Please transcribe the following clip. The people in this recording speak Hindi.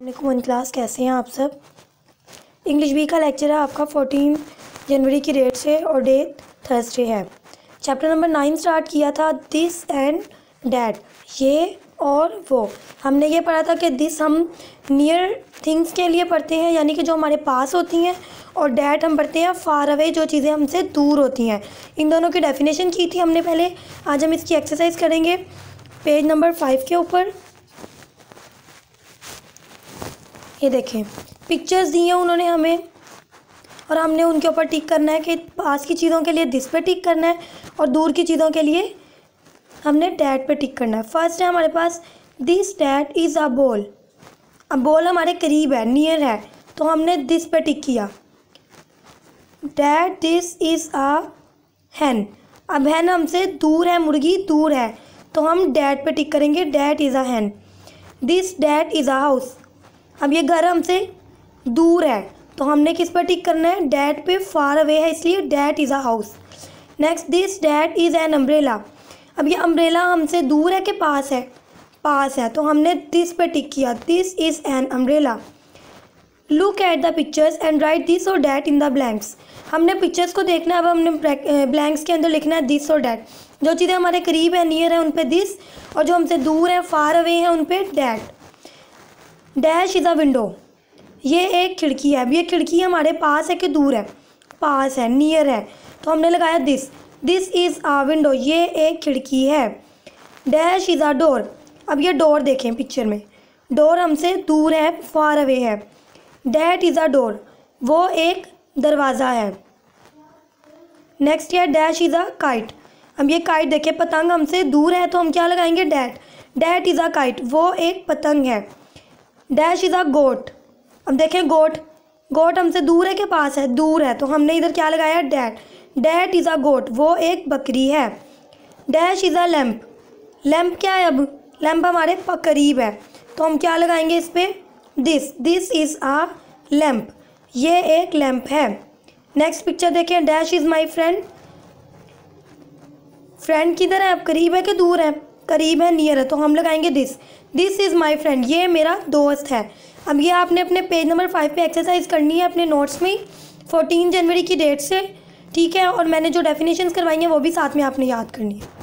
वन क्लास कैसे हैं आप सब? इंग्लिश बी का लेक्चर है, आपका फोर्टीन जनवरी की डेट से और डेट थर्सडे है। चैप्टर नंबर नाइन स्टार्ट किया था दिस एंड डैट ये और वो। हमने ये पढ़ा था कि दिस हम नियर थिंग्स के लिए पढ़ते हैं, यानी कि जो हमारे पास होती हैं, और डैट हम पढ़ते हैं फार अवे जो चीज़ें हमसे दूर होती हैं। इन दोनों की डेफिनेशन की थी हमने पहले। आज हम इसकी एक्सरसाइज करेंगे पेज नंबर फाइव के ऊपर। ये देखें पिक्चर्स दी हैं उन्होंने हमें और हमने उनके ऊपर टिक करना है कि पास की चीज़ों के लिए दिस पे टिक करना है और दूर की चीज़ों के लिए हमने डैट पे टिक करना है। फ़र्स्ट है हमारे पास this that is a ball अब बॉल हमारे करीब है नियर है तो हमने दिस पे टिक किया। That this is a hen अब हैन हमसे दूर है, मुर्गी दूर है तो हम डैट पे टिक करेंगे that is a hen this that is a house अब ये घर हमसे दूर है तो हमने किस पर टिक करना है? डैट पे फार अवे है, इसलिए that is a house next this that is an umbrella अब ये अम्ब्रेला हमसे दूर है कि पास है? पास है तो हमने दिस पे टिक किया। This is an umbrella look at the pictures and write this और डैट इन द ब्लैंक्स हमने पिक्चर्स को देखना है, अब हमने ब्लैंक्स के अंदर लिखना है दिस और डैट जो चीज़ें हमारे करीब है नियर है उन पर दिस और जो हमसे दूर है फार अवे हैं उन पर that dash is a window. ये एक खिड़की है। अब ये खिड़की हमारे पास है कि दूर है? पास है नियर है। तो हमने लगाया this this is a window ये एक खिड़की है। Dash is a door. अब ये डोर देखें पिक्चर में। डोर हमसे दूर है फार अवे है। डैट इज़ अ डोर वो एक दरवाज़ा है। नेक्स्ट है डैश इज़ अ काइट अब ये काइट देखें, पतंग हमसे दूर है तो हम क्या लगाएँगे? That that is a kite वो एक पतंग है। डैश इज़ अ गोट अब देखें गोट गोट हमसे दूर है के पास है? दूर है. तो हमने इधर क्या लगाया? That that is a goat वो एक बकरी है. Dash is a lamp lamp क्या है अब? लैम्प हमारे करीब है. तो हम क्या लगाएँगे इस पर this this is a lamp ये एक लैम्प है. नेक्स्ट पिक्चर देखें. Dash is my friend friend किधर है? अब करीब है कि दूर है? करीब है नियर है। तो हम लगाएँगे this this is my friend ये मेरा दोस्त है। अब ये आपने अपने पेज नंबर फाइव पे एक्सरसाइज करनी है अपने नोट्स में फोर्टीन जनवरी की डेट से, ठीक है? और मैंने जो डेफिनेशंस करवाई हैं, वो भी साथ में आपने याद करनी है।